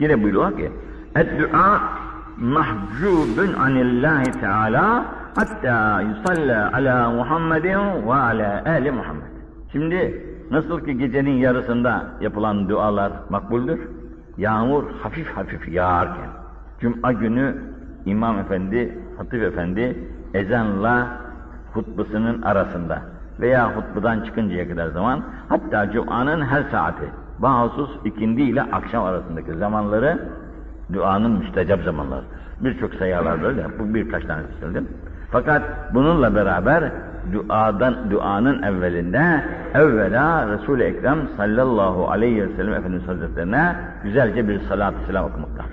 Yine buyuruyor ki Eddua mahcubun anillahi teala hatta yusalla ala Muhammedin ve ala ali Muhammed. Şimdi nasıl ki gecenin yarısında yapılan dualar makbuldür. Yağmur hafif hafif yağarken Cuma günü İmam Efendi, Hatip Efendi ezanla hutbasının arasında veya hutbadan çıkıncaya kadar zaman hatta Cuma'nın her saati bahusus ikindi ile akşam arasındaki zamanları duanın müstecap zamanlarıdır. Birçok sayılar böyle, bu birkaç tane söyledim. Fakat bununla beraber duadan duanın evvelinde evvela Resul-i Ekrem sallallahu aleyhi ve sellem Efendimiz Hazretlerine güzelce bir salat-ı selam okumakta.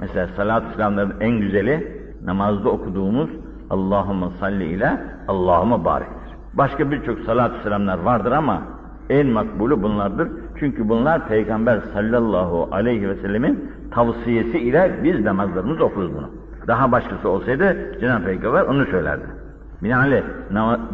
Mesela salat-ı selamların en güzeli namazda okuduğumuz Allahümme salli ile Allahümme barektir. Başka birçok salat-ı selamlar vardır ama en makbulü bunlardır. Çünkü bunlar Peygamber sallallahu aleyhi ve sellemin tavsiyesi ile biz namazlarımızda okuruz bunu. Daha başkası olsaydı Cenab-ı Peygamber onu söylerdi. Binaenaleyh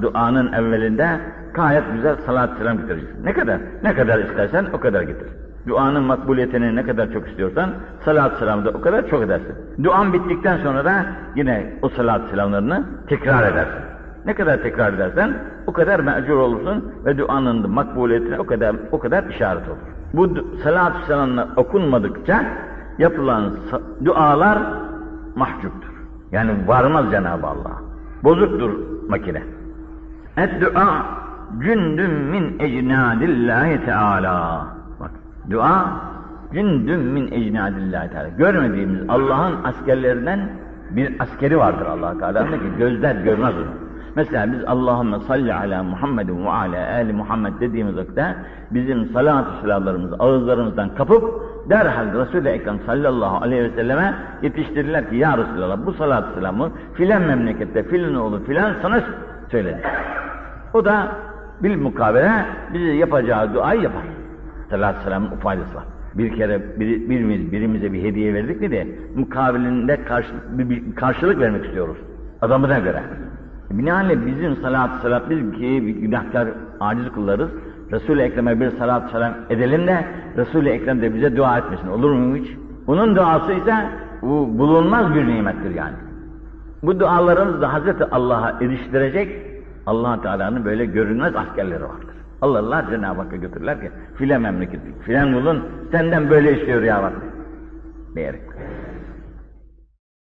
duanın evvelinde gayet güzel salat selam getireceksin. Ne kadar? Ne kadar istersen o kadar getir. Duanın makbuliyetini ne kadar çok istiyorsan salat selamı da o kadar çok edersin. Duan bittikten sonra da yine o salat selamlarını tekrar edersin. Ne kadar tekrar edersen o kadar mecbur olursun ve duanın makbuliyetine o kadar o kadar işaret olur. Bu salat selamlar okunmadıkça yapılan dualar mahcuptur. Yani varmaz Cenab-ı Allah. Bozuktur makine. Et-dua cündün min ecnadillahi teala. Bak dua cündün min ecnadillahi teala. Görmediğimiz Allah'ın askerlerinden bir askeri vardır Allah Teala'nın ki gözler görmez onu. Mesela biz Allahümme salli ala Muhammedin ve ala ali Muhammed dediğimiz vakitte bizim salat-ı selamlarımızı ağızlarımızdan kapıp derhal Resul-i Ekrem sallallahu aleyhi ve selleme yetiştirirler ki ya Resulallah bu salat-ı selamı filan memlekette filan oğlu filan sana söyledi. O da bil mukabele bize yapacağı duayı yapar. Salat-ı selamın faydası var. Bir kere bir, birimiz birimize bir hediye verdik mi de mukabilinde karşılık, bir, bir karşılık vermek istiyoruz. Adamına göre. Binaenle bizim salat-ı selam, biz ki günahkar aciz kullarız. Resul-i Ekrem'e bir salat selam edelim de Resul-i Ekrem de bize dua etmesin. Olur mu hiç? Onun duası ise bu bulunmaz bir nimettir yani. Bu dualarımız da Hazreti Allah'a eriştirecek allah Teala'nın böyle görünmez askerleri vardır. Allah'lar Cenab-ı Hakk'a götürürler ki filan memleketi, filan bulun senden böyle istiyor ya Rabbi diyerek.